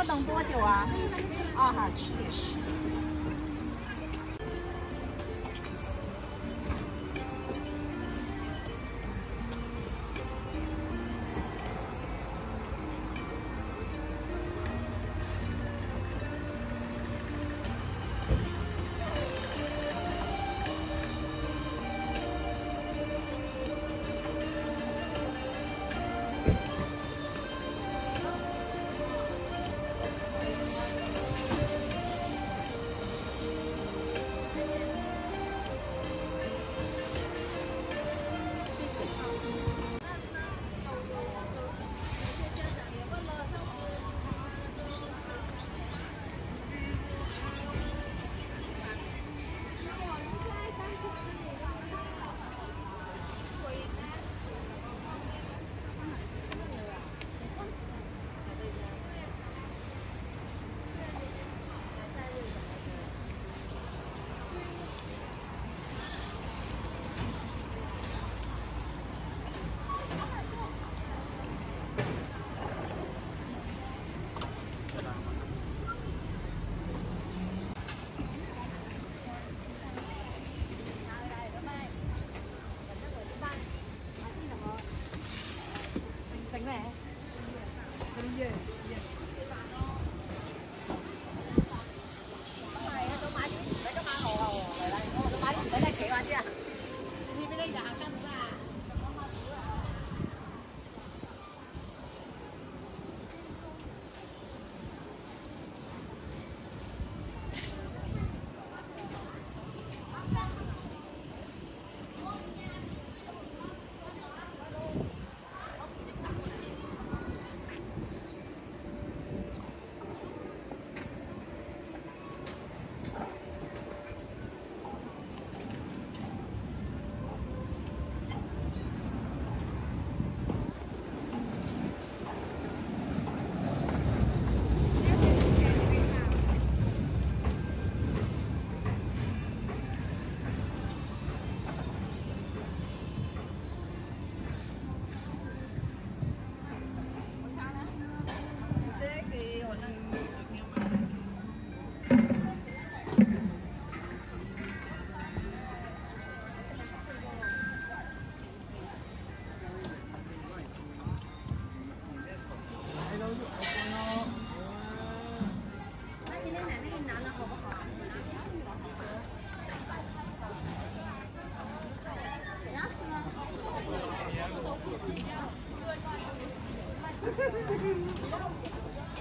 要等多久啊？啊好。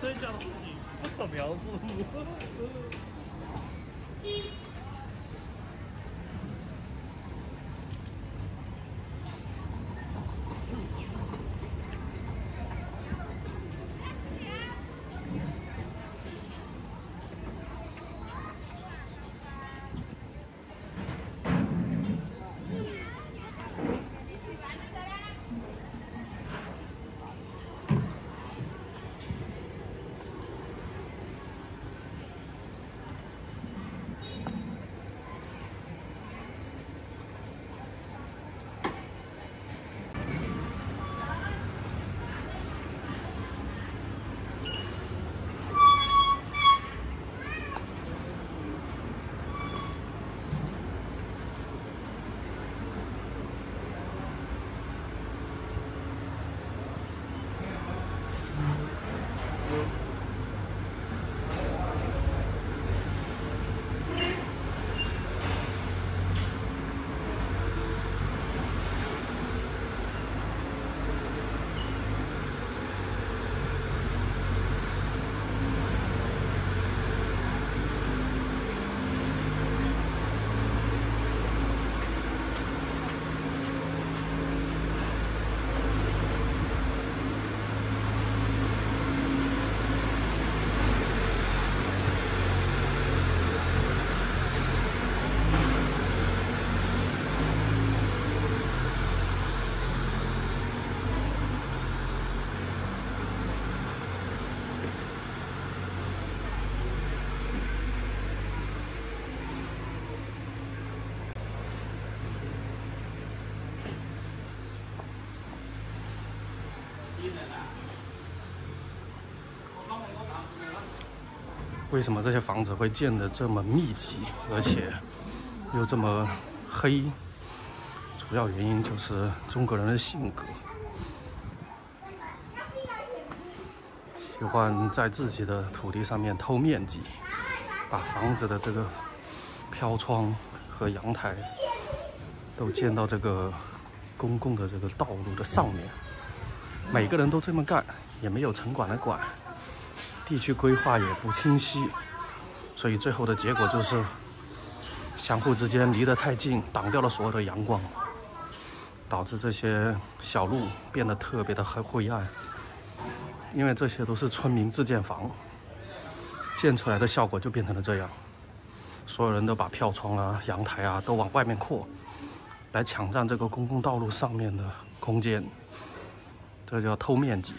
真相自己不可描述。为什么这些房子会建得这么密集，而且又这么黑？主要原因就是中国人的性格，喜欢在自己的土地上面偷面积，把房子的这个飘窗和阳台都建到这个公共的这个道路的上面。每个人都这么干，也没有城管来管。地区规划也不清晰，所以最后的结果就是相互之间离得太近，挡掉了所有的阳光，导致这些小路变得特别的黑灰暗。因为这些都是村民自建房建出来的效果，就变成了这样。所有人都把票窗啊、阳台啊都往外面扩，来抢占这个公共道路上面的空间，这叫偷面积。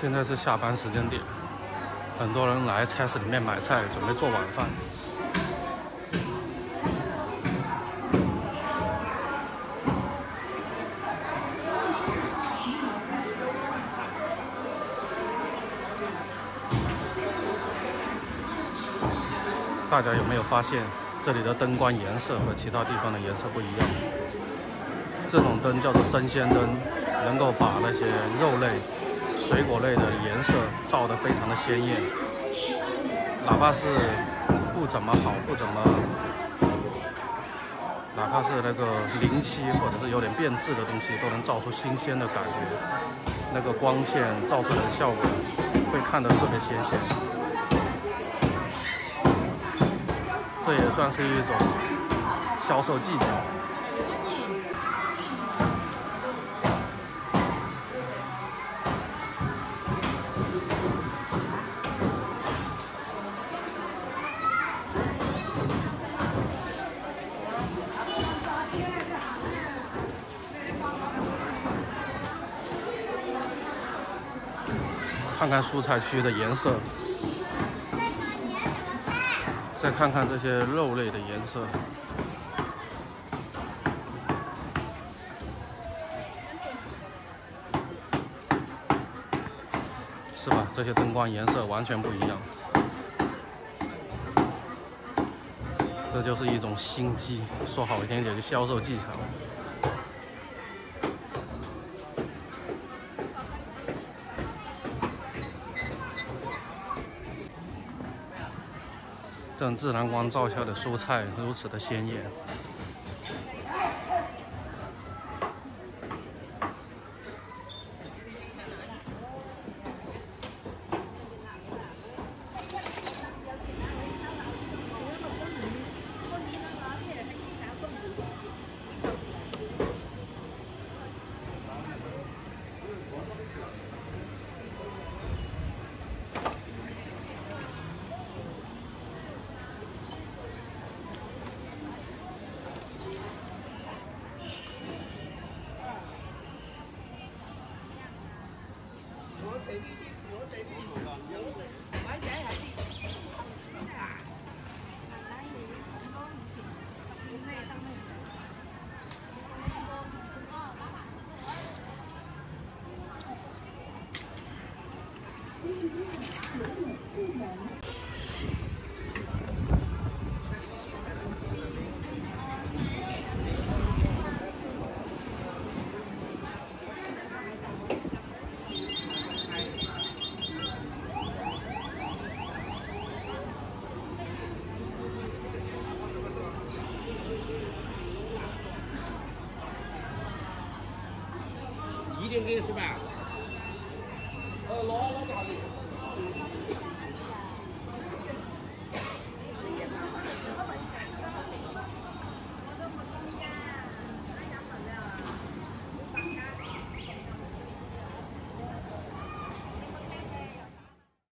现在是下班时间点，很多人来菜市里面买菜，准备做晚饭。大家有没有发现，这里的灯光颜色和其他地方的颜色不一样？这种灯叫做生鲜灯，能够把那些肉类、水果类的颜色照得非常的鲜艳。哪怕是不怎么好、不怎么，哪怕是那个临期或者是有点变质的东西，都能照出新鲜的感觉。那个光线照出来的效果，会看得特别鲜鲜。这也算是一种销售技巧。看看蔬菜区的颜色。再看看这些肉类的颜色，是吧？这些灯光颜色完全不一样，这就是一种心机，说好听点，就销售技巧。这种自然光照下的蔬菜如此的鲜艳。地地，我地地。一定给是吧？呃，老老大的。